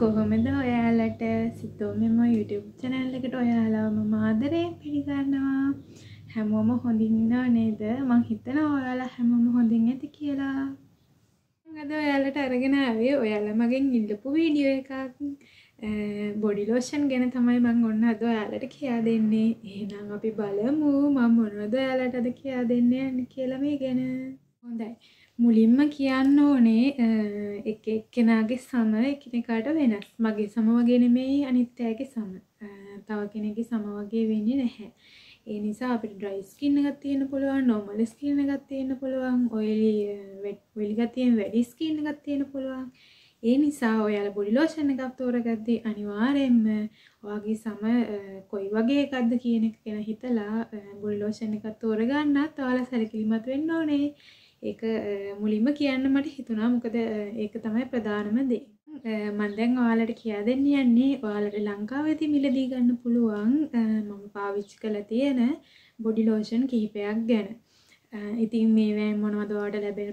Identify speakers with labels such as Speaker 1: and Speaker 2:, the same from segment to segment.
Speaker 1: කොහොමද ඔයාලට සිතෝ මෙම YouTube චැනල් එකට ඔයාලාම මාදරයෙන් පිළිගන්නවා. හැමෝම හොඳින්නා නේද? මං හිතන ඔයාලා හැමෝම හොඳින් ඇති කියලා. අද ඔයාලට අරගෙන ආවේ ඔයාලා මගෙන් ඉල්ලපු වීඩියෝ එකක්. බොඩි ලෝෂන් ගැන තමයි මං ඔන්න අද ඔයාලට කියා දෙන්නේ. එහෙනම් අපි බලමු මම මොනවද ඔයාලට අද කියා දෙන්න යන්නේ කියලා මේ ගැන. හොඳයි. මුලින්ම කියන්න ඕනේ එක එක්කෙනාගේ සම එකිනෙකාට වෙනස්. මගේ සම වගේ නෙමෙයි අනිත් අයගේ සම තව කෙනෙක්ගේ සම වගේ වෙන්නේ නැහැ. ඒ නිසා අපිට ඩ්‍රයි ස්කින් එකක් තියෙන්න පුළුවන් නෝමල් ස්කින් එකක් තියෙන්න පුළුවන් ඔයිලි ඔයිලි ගතියෙන් වැඩි ස්කින් එකක් තියෙන්න පුළුවන්. ඒ නිසා ඔයාලා බොඩි ලෝෂන් එකක් තෝරගද්දී අනිවාර්යයෙන්ම ඔයාගේ සම කොයි වගේ එකක්ද කියන එක ගැන හිතලා බොඩි ලෝෂන් එකක් තෝරගන්නත් ඔයාලා සැලකිලිමත් වෙන්න ඕනේ. ඒක මුලින්ම කියන්න මට හිතුණා මොකද ඒක තමයි ප්‍රධානම දේ. මම දැන් ඔයාලට කියා දෙන්න යන්නේ ඔයාලට ලංකාවේදී මිලදී ගන්න පුළුවන් මම පාවිච්චි කරලා තියෙන බොඩි ලෝෂන් කිහිපයක් ගැන. ඉතින් මේවැ මොනවද ඔයාලට ලැබෙන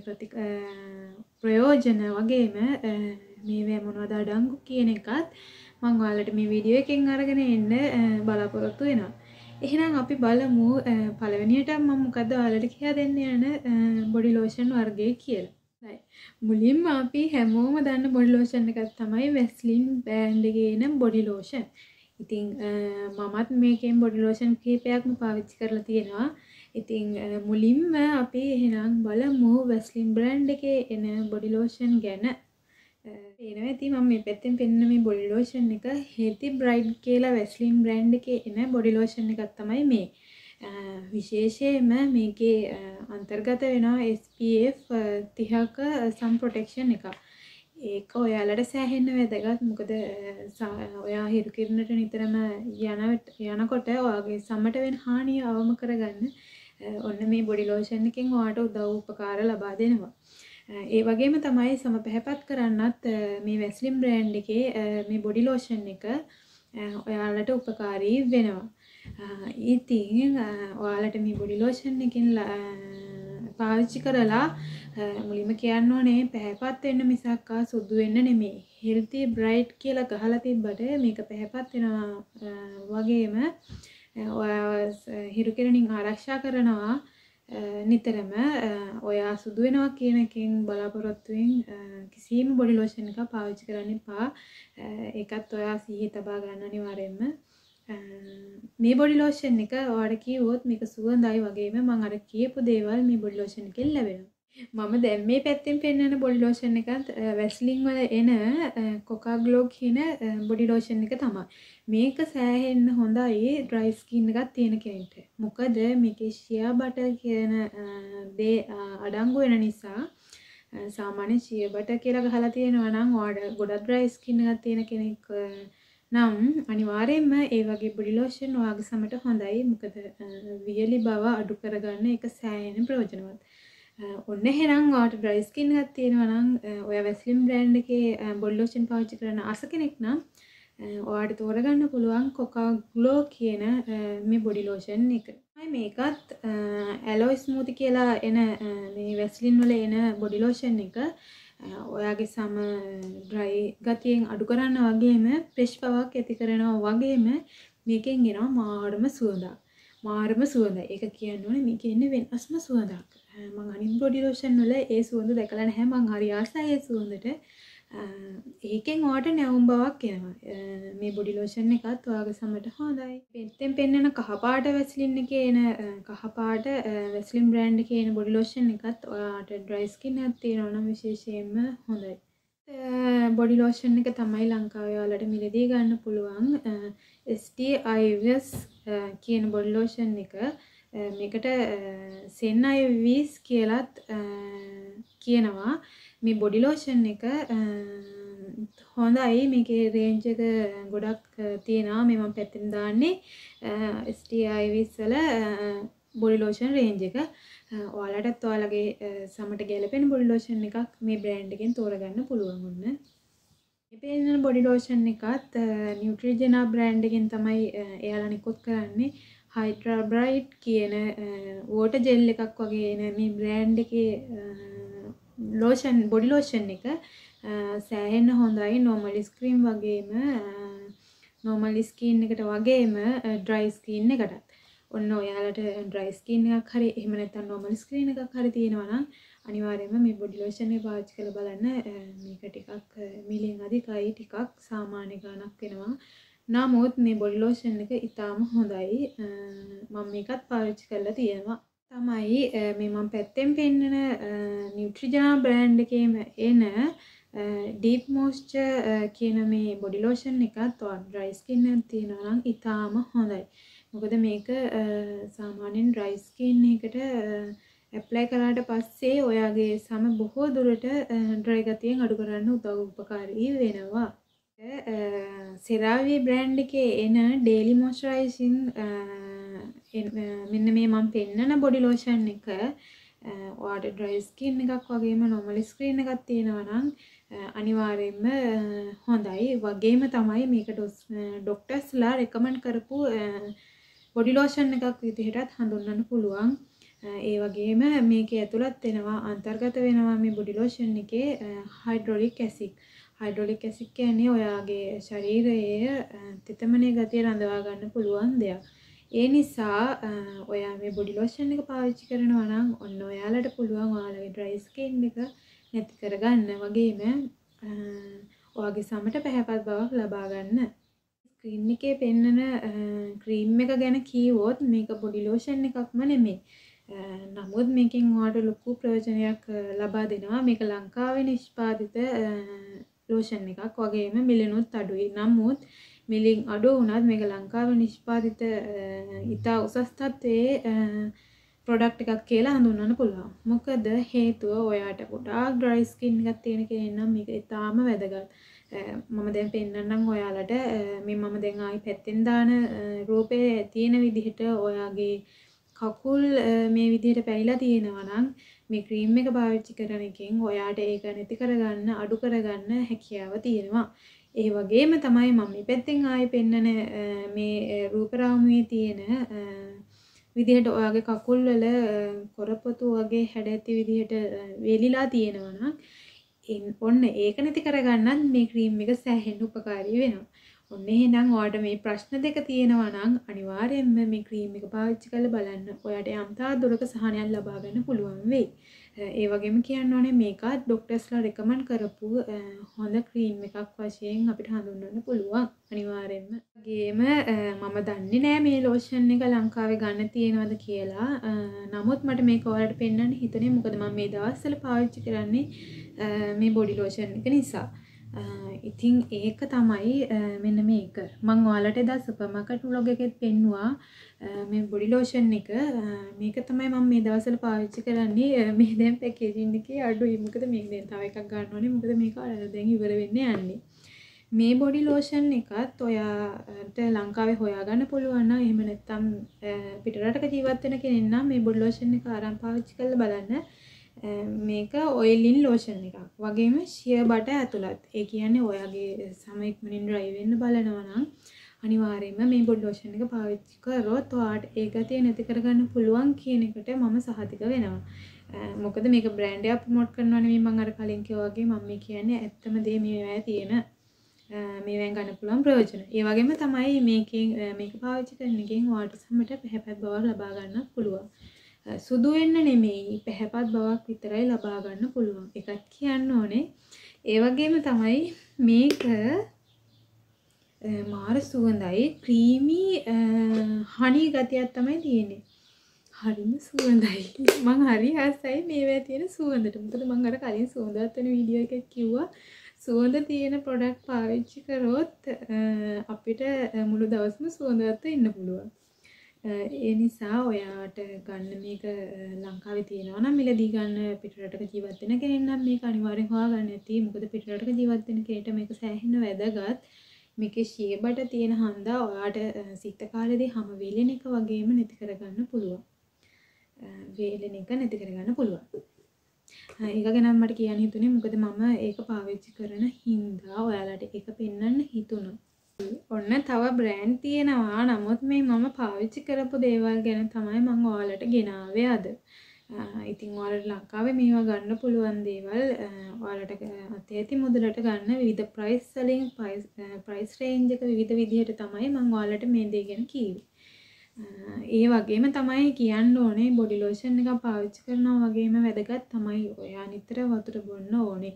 Speaker 1: ප්‍රයෝජන වගේම මේවැ මොනවද අඩංගු කියන එකත් මම ඔයාලට මේ වීඩියෝ එකෙන් අරගෙන එන්න බලාපොරොත්තු වෙනවා. එහෙනම් අපි බලමු පළවෙනියට මම මොකද්ද ඔයාලට කියලා දෙන්න යන බොඩි ලෝෂන් වර්ගය කියලා. මුලින්ම අපි හැමෝම දන්න බොඩි ලෝෂන් එකක් තමයි වැස්ලින් බෑන්ඩ් එකේ එන බොඩි ලෝෂන්. ඉතින් මමත් මේකෙන් බොඩි ලෝෂන් කීපයක්ම පාවිච්චි කරලා තියෙනවා. ඉතින් මුලින්ම අපි එහෙනම් බලමු වැස්ලින් බ්‍රෑන්ඩ් එකේ එන බොඩි ලෝෂන් ගැන. ඒනවා ඇති මම මේ පැත්තෙන් පෙන්න මේ බොඩි ලෝෂන් එක හෙති බ්‍රයිඩ් කියලා වැස්ලින් බ්‍රෑන්ඩ් එකේ එන බොඩි ලෝෂන් එකක් තමයි මේ. විශේෂයෙන්ම මේකේ අන්තර්ගත වෙනවා SPF 30ක සම් ප්‍රොටෙක්ෂන් එකක්. ඒක ඔයාලට සෑහෙන්න වැදගත් මොකද ඔයා හිරු කිරණට නිතරම යන යනකොට ඔයාගේ සමට වෙන හානිය අවම කරගන්න ඔන්න මේ බොඩි ලෝෂන් එකෙන් ඔයාට උදව් උපකාර ලබා දෙනවා. ඒ වගේම තමයි සම පැහැපත් කරන්නත් මේ වැස්ලිම් බ්‍රෑන්් එකේ මේ බොඩි ලෝෂන් එක ඔයාලට උපකාරී වෙනවා. ඉතින් ඔයාලට මේ බොඩි ලෝෂන් එකින් පාවිච්චි කරලා මුලින්ම කියන්න ඕනේ පැහැපත් වෙන්න මිසක්කා සුදු වෙන්න නෙමෙයි. හෙල්ති බ්‍රයිට් කියලා ගහලා තිබ්බට මේක පැහැපත් වෙනවා වගේම ඔයා හිරු කිරණින් ආරක්ෂා කරනවා නිතරම ඔයා සුදු වෙනවා කියන එකෙන් බලාපොරොත්තුවෙන් කිසිම බොඩි ලෝෂන් එකක් පාවිච්චි කරන්න එපා. ඒකත් ඔයා සිහිය තබා ගන්න අනිවාර්යයෙන්ම. මේ බොඩි ලෝෂන් එක ඔයාලට කිව්වොත් මේක සුවඳයි වගේම මම අර කියපු දේවල් මේ බොඩි ලෝෂන් එකෙන් ලැබෙනවා. මම දැන් මේ පැත්තෙන් පෙන්වන බොඩි ලෝෂන් එකත් වැස්ලින් වල එන කොකා ග්ලෝ කියන බොඩි ලෝෂන් එක තමයි. මේක සෑහෙන්න හොඳයි ඩ්‍රයි ස්කින් එකක් තියෙන කෙනෙක්ට. මොකද මේකේ ෂියා බටර් කියන දේ අඩංගු වෙන නිසා සාමාන්‍ය ෂියා බටර් කියලා ගහලා තියෙනවා නම් ඔයාලට ගොඩක් ඩ්‍රයි ස්කින් එකක් තියෙන කෙනෙක් නම් අනිවාර්යයෙන්ම ඒ වගේ බොඩි ලෝෂන් ඔයාගේ සමට හොඳයි. මොකද වියලි බව අඩු කරගන්න ඒක සෑහෙන ප්‍රයෝජනවත්. ඔන්න එහෙනම් ඔයාට ඩ්‍රයි ස්කින් එකක් තියෙනවා නම් ඔයා වැස්ලින් බ්‍රෑන්ඩ් එකේ බොඩි ලෝෂන් පාවිච්චි කරන ආස කෙනෙක් නම් ඔයාට තෝරගන්න පුළුවන් කොකා ග්ලෝ කියන මේ බොඩි ලෝෂන් එක. මේකත් ඇලෝ ස්මූති කියලා එන මේ වැස්ලින් වල එන බොඩි ලෝෂන් එක ඔයාගේ සම ඩ්‍රයි ගතියෙන් අඩු කරන්න වගේම ප්‍රෙෂ් පවක් ඇති කරනවා වගේම මේකෙන් එනවා මාරම සුවඳක්. මාරම සුවඳ. ඒක කියන්න ඕනේ මේකේ ඉන්නේ වෙනස්ම සුවඳක්. මං අනිත් බොඩි ලෝෂන් වල ඒ සුවඳ දැකලා නැහැ. මං හරි ආසයි ඒ සුවඳට. ඒකෙන් ඔයාට නැවුම් බවක් එනවා. මේ බොඩි ලෝෂන් එකත් ඔයාගේ සමට හොඳයි. පෙත්තෙන් පෙන්වන කහපාට වැස්ලින් එකේ එන කහපාට වැස්ලින් බ්‍රෑන්ඩ් එකේ එන බොඩි ලෝෂන් එකත් ඔයාට ඩ්‍රයි ස්කින් එකක් තියෙනවා නම් විශේෂයෙන්ම හොඳයි. බොඩි ලෝෂන් එක තමයි ලංකාවේ ඔයාලට මිලදී ගන්න පුළුවන්. ST IVS කියන බොඩි ලෝෂන් එක මේකට සෙන් අයවීස් කියලත් කියනවා. මේ බොඩි ලෝෂන් එක හොඳයි. මේකේ රේන්ජ් එක ගොඩක් තියෙනවා. මේ මම පැත්තෙන් දාන්නේ STIVs වල බොඩි ලෝෂන් රේන්ජ් එක. ඔයාලටත් ඔයාලගේ සමට ගැලපෙන බොඩි ලෝෂන් එකක් මේ බ්‍රෑන්ඩ් එකෙන් තෝරගන්න පුළුවන් ඔන්න මේ පේන බොඩි ලෝෂන් එකත් නියුට්‍රිජෙනා බ්‍රෑන්ඩ් එකෙන් තමයි එයාලා නිකුත් කරන්නේ. හයිඩ්‍රා බ්‍රයිට් කියන වෝට ජෙල් එකක් වගේ එන මේ බ්‍රෑන්ඩ් එකේ ලෝෂන් බොඩි ලෝෂන් එක සෑහෙන්න හොඳයි. නොමලි ස්ක්‍රීම් වගේම නොමලි ස්කීන් එකට වගේම ඩ්‍රයි ස්කීන් එකටත් ඔන්න ඔයාලට ඩ්‍රයි ස්කීන් එකක් හරි එහෙම නැත්නම් නොමල් ස්ක්‍රීන් එකක් හරි තියෙනවා නම් අනිවාර්යයෙන්ම මේ බොඩි ලෝෂන් එක පාවිච්චි කරලා බලන්න. මේක ටිකක් මිලියන් අධිකයි ටිකක් සාමාන්‍ය ගණක් වෙනවා. නමුත් මේ බොඩි ලෝෂන් එක ඉතාම හොඳයි. මම මේකත් පාවිච්චි කරලා තියෙනවා. තමයි මේ මම පැත්තෙන් පෙන්නන නිවට්‍රිජනා බ්‍රෑන්ඩ් එකේම එන ඩීප් මෝස්ච කියන මේ බොඩි ලෝෂන් එකත් ඩ්‍රයි ස්කින් තියෙනවා නම් ඉතාම හොඳයි. මොකද මේක සාමාන්‍යයෙන් ඩ්‍රයි ස්කින් එකට ඇප්ලයි කරාට පස්සේ ඔයාගේ සම බොහෝ දුරට ඩ්‍රයි ගතියෙන් අඩු කරන්න උදව් උපකාරී වෙනවා. සෙරාවී බ්‍රෑන්ඩ් එකේ එන ඩේලි මොස්චරයිසින් මෙන්න මේ මම පෙන්නන බොඩි ලෝෂන් එක ඔයාට ඩ්‍රයි ස්කින් එකක් වගේම නොමලි ස්ක්‍රීන් එකක් තියෙනවා නම් අනිවාර්යෙන්ම හොඳයි. වගේම තමයි මේක ඩොක්ටර්ස්ලා රෙකමන්ඩ් කරපු බොඩි ලෝෂන් එකක් විදිහටත් හඳුන්වන්න පුළුවන් ඒ වගේම මේක ඇතුළත් වෙනවා අන්තර්ගත වෙනවා මේ බොඩි ලෝෂන් එකේ හයිඩ්‍රොලික් ඇසිඩ් හයිඩ්‍රොලික් ඇසිඩ් කියන්නේ ඔයාගේ ශරීරයේ තෙතමනේ ගතිය රඳවා ගන්න පුළුවන් දෙයක්. ඒ නිසා ඔයා මේ බොඩි ලෝෂන් එක පාවිච්චි කරනවා නම් ඔන්න ඔයාලට පුළුවන් ඔයාලගේ ඩ්‍රයි ස්කින් එක නැති කරගන්න වගේම ඔයාගේ සමට පැහැපත් බවක් ලබා ගන්න. ස්ක්‍රීන් එකේ පෙන්නන ක්‍රීම් එක ගැන කීවොත් මේක බොඩි ලෝෂන් එකක්ම නෙමෙයි. නමුත් මේකෙන් ඔයාට ලොකු ප්‍රයෝජනයක් ලබා දෙනවා. මේක ලංකාවේ නිෂ්පාදිත ලෝෂන් එකක් වගේම මිලනුත් අඩුයි. නමුත් මිලින් අඩු වුණත් මේක ලංකාවේ නිෂ්පාදිත ඉතා උසස් තත්ත්වයේ ප්‍රොඩක්ට් එකක් කියලා හඳුන්වන්න පුළුවන්. මොකද හේතුව ඔයාට ගොඩාක් ඩ්‍රයි ස්කින් එකක් තියෙන කෙනෙක් නම් මේක ඉතාම වැදගත්. මම දැන් පෙන්වන්නම් ඔයාලට මේ මම දැන් ආයි පැත්තෙන් දාන රූපේ තියෙන විදිහට ඔයාගේ කකුල් මේ විදිහට පැරිලා තියෙනවා නම් මේ ක්‍රීම් එක පාවිච්චි කරන එකෙන් ඔයාට ඒක නැති කරගන්න අඩු කරගන්න හැකියාව තියෙනවා. ඒ වගේම තමයි මම මේ පැත්තෙන් ආයි පෙන්නන මේ රූපරාමුවේ තියෙන විදිහට ඔයාගේ කකුල් වල කොරපොතු වගේ හැඩ ඇති විදිහට වෙලිලා තියෙනවා නම් ඔන්න ඒක නැති කරගන්නත් මේ ක්‍රීම් එක සෑහෙන්න උපකාරී වෙනවා. ඔන්න එහෙනම් ඔයාට මේ ප්‍රශ්න දෙක තියෙනවා නම් අනිවාර්යයෙන්ම මේ ක්‍රීම් එක පාවිච්චි කරලා බලන්න. ඔයාට යම්තා දුරක සහනයක් ලබා ගන්න පුළුවන් වෙයි. ඒ වගේම කියන්න ඕනේ මේකත් ඩොක්ටර්ස්ලා රෙකමන්ඩ් කරපු හොඳ ක්‍රීම් එකක් වශයෙන් අපිට හඳුන්වන්න පුළුවන් අනිවාර්යෙන්ම. වගේම මම දන්නේ නෑ මේ ලෝෂන් එක ලංකාවේ ගන්න තියෙනවද කියලා. නමුත් මට මේක ඔයාලට පෙන්වන්න හිතුනේ මොකද මම මේ දවස්වල පාවිච්චි කරන්නේ මේ බොඩි ලෝෂන් එක නිසා. ඉතින් ඒක තමයි මෙන්න මේක. මං ඔයාලට එදා සුපර් මාකට් ව්ලොග් එකෙත් පෙන්නුවා මේ බොඩි ලෝෂන් එක. මේක තමයි මම මේ දවස්වල පාවිච්චි කරන්නේ. මේ දැන් පැකේජින් එකේ අඩුයි. මොකද මේක දැන් තව එකක් ගන්න ඕනේ. මොකද මේක දැන් ඉවර වෙන්න යන්නේ. මේ බොඩි ලෝෂන් එකත් ඔයාට ලංකාවේ හොයාගන්න පුළුවන් නම් එහෙම නැත්නම් පිටරටක ජීවත් වෙන කෙනෙක් නම් මේ බොඩි ලෝෂන් එක අරන් පාවිච්චි කරලා බලන්න. මේක ඔයිලින් ලෝෂන් එකක් වගේම ශිය බට ඇතුළත් ඒ කියන්නේ ඔයාගේ සම ඉක්මනින් ඩ්‍රයි වෙන්න බලනවා නම් අනිවාර්යයෙන්ම මේ බොඩි ලෝෂන් එක පාවිච්චි කරොත් ඔයාට ඒ ගතිය නැති කරගන්න පුළුවන් කියන එකට මම සහතික වෙනවා. මොකද මේක බ්‍රෑන්ඩ් එකක් ප්‍රොමෝට් කරනවා නෙමෙයි මම අර කලින් කිව්වා වගේ මම මේ කියන්නේ ඇත්තම දේ මේවැය තියෙන මේවෙන් ගන්න පුළුවන් ප්‍රයෝජන. ඒ වගේම තමයි මේකෙන් මේක පාවිච්චි කරන එකෙන් ඔයාට සමට පැහැපත් බවක් ලබා ගන්නත් පුළුවන්. සුදු වෙන්න නෙමෙයි පැහැපත් බවක් විතරයි ලබා ගන්න පුළුවන්. එකක් කියන්න ඕනේ. ඒ වගේම තමයි මේක මාර සුවඳයි. ක්‍රීමි හනී ගතියක් තමයි තියෙන්නේ. හරිම සුවඳයි. මං හරි ආසයි මේවා තියෙන සුවඳට. මොකද මං අර කලින් සුවඳවත් වෙන වීඩියෝ එකක් කිව්වා. සුවඳ තියෙන ප්‍රොඩක්ට් පාවිච්චි කරොත් අපිට මුළු දවසම සුවඳවත් ඉන්න පුළුවන්. ඒ නිසා ඔයාට ගන්න මේක ලංකාවේ තියෙනවා නම් මිලදී ගන්න පිටරටක ජීවත් වෙන කෙනෙක් නම් මේක අනිවාර්යෙන් හොයාගන්න ඇති. මොකද පිටරටක ජීවත් වෙන කෙනෙක්ට මේක සෑහෙන වැදගත්. මේකේ ෂියබට තියෙන හන්දා ඔයාට සිත කාලෙදී හැම වේලෙන එක වගේම නැති කරගන්න පුළුවන්. වේලෙන එක නැති කරගන්න පුළුවන්. ඒක ගැන මට කියන්න හිතුනේ මොකද මම ඒක පාවිච්චි කරන හින්දා ඔයාලට ඒක පෙන්වන්න හිතුණා. ඔන්න තව බ්‍රෑන්් තියෙනවා නමුත් මේ මම පාවිච්චි කරපු දේවල් ගැන තමයි මං ඔයාලට ගෙනාවේ අද ඉතින් ඔයාලට ලංකාවේ මේවා ගන්න පුළුවන් දේවල් ඔයාලට අතේති මුදලට ගන්න විවිධ ප්‍රයිස් වලින් ප්‍රයිස් රේන්ජ් එක විවිධ විදිහට තමයි මම ඔයාලට මේ දේ ගැන කිව්වේ. ඒ වගේම තමයි කියන්න ඕනේ බොඩි ලෝෂන් එක පාවිච්චි කරනවා වගේම වැදගත් තමයි ඔයා නිතර වතුර බොන්න ඕනේ.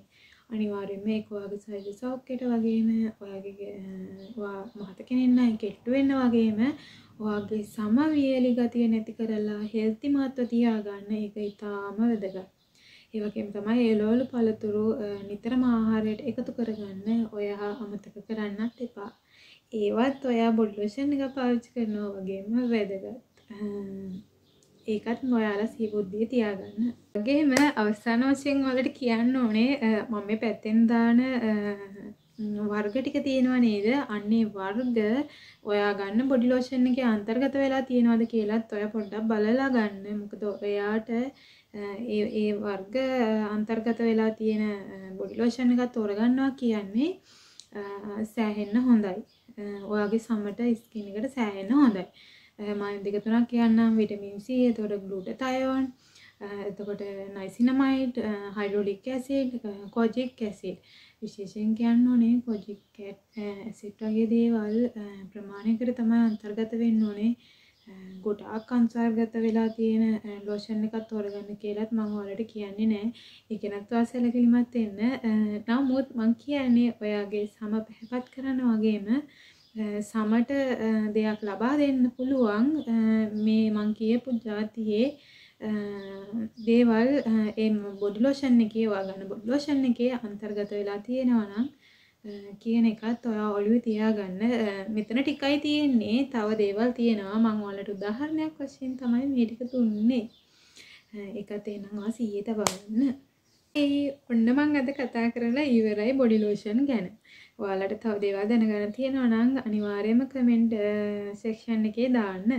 Speaker 1: අනිවාර්යෙන්ම ඒක ඔයාගේ ශරීර සෞඛ්‍යයට වගේම ඔයාගේ මහත කෙනෙක් නම් කෙට්ටු වෙන්න වගේම ඔයාගේ සමවියලි ගතිය නැති කරලා හෙල්ති මාත්ව තියාගන්න ඒක ඉතාම වැදගත්. ඒ වගේම තමයි එළවලු පළතුරු නිතරම ආහාරයට එකතු කරගන්න ඔයා අමතක කරන්නත් එපා. ඒවත් ඔයා බොඩි ලෝෂන් එක පාවිච්චි කරනවා වගේම වැදගත්. ඒකත් ඔයාලා සිහිබුද්ධිය තියාගන්න. වගේම අවසාන වශයෙන් ඔයාලට කියන්න ඕනේ මම මේ පැත්තෙන් දාන වර්ග ටික තියෙනවා නේද? අන්නේ වර්ග ඔයා ගන්න බොඩි ලෝෂන් එකේ අන්තර්ගත වෙලා තියෙනවද කියලාත් ඔයා පොඩ්ඩක් බලලා ගන්න. මොකද ඔයාට ඒ ඒ වර්ග අන්තර්ගත වෙලා තියෙන බොඩි ලෝෂන් එකක් තෝරගන්නවා කියන්නේ සෑහෙන්න හොඳයි. ඔයාගේ සමට ස්කින් එකට සෑහෙන්න හොඳයි. මම දෙක තුනක් කියන්නම් විටමින් C, එතකොට ග්ලූටතයෝන්, එතකොට niacinamide, hydraulic acid, kojic acid විශේෂයෙන් කියන්න ඕනේ කොජික් ඇසිඩ් වගේ දේවල් ප්‍රමාණයකට තමයි අන්තර්ගත වෙන්න ඕනේ ගොඩාක් අන්තර්ගත වෙලා තියෙන ලෝෂන් එකක් තෝරගන්න කියලාත් මම ඔයාලට කියන්නේ නැහැ. ඒක නැත්නම් සැලකිලිමත් වෙන්න. නමුත් මම කියන්නේ ඔයාගේ සම පැහැපත් කරන වගේම සමට දෙයක් ලබා දෙන්න පුළුවන්. මේ මං කියපු જાතියේ දේවල් ඒ බොඩි ලෝෂන් එකේ ඔයාගන්න බොඩි ලෝෂන් එකේ අන්තර්ගත වෙලා තියෙනවා නම් කියන එකත් ඔයා ඔළුවේ තියාගන්න. මෙතන ටිකයි තියෙන්නේ. තව දේවල් තියෙනවා. මම ඔයාලට උදාහරණයක් වශයෙන් තමයි මේ ටික දුන්නේ. ඒකත් එනම් ඔයා සිහියේ තබන්න ඒ ඔන්න මං අද කතා කරලා ඉවරයි බොඩි ලෝෂන් ගැන. ඔයාලට තව දේවල් දැනගන්න තියෙනවා නම් අනිවාර්යයෙන්ම කමෙන්ට් සෙක්ෂන් uh, එකේ දාන්න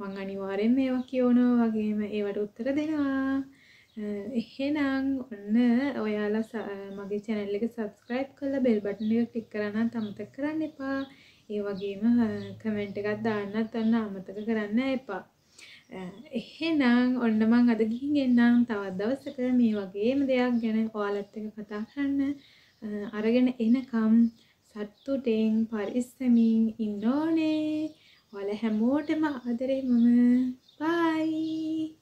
Speaker 1: මං අනිවාර්යෙන් මේවා කියවනවා වගේම ඒවට උත්තර දෙනවා. Uh, එහෙනම් ඔන්න ඔයාලා uh, මගේ channel එක subscribe කරලා bell button එක click කරන්න අමතක කරන්න එපා. ඒ වගේම කමෙන්ට් එකක් දාන්නත් ඔන්න අමතක කරන්න එපා. එහෙනම් ඔන්න මං අද ගිහින් එන්නම් තවත් දවසක මේ වගේම දෙයක් ගැන ඔයාලත් එක්ක කතා කරන්න අරගෙන එනකම් සතුටෙන් පරිස්සමින් ඉන්න ඕනේ. ඔයාලා හැමෝටම ආදරේ මම බයි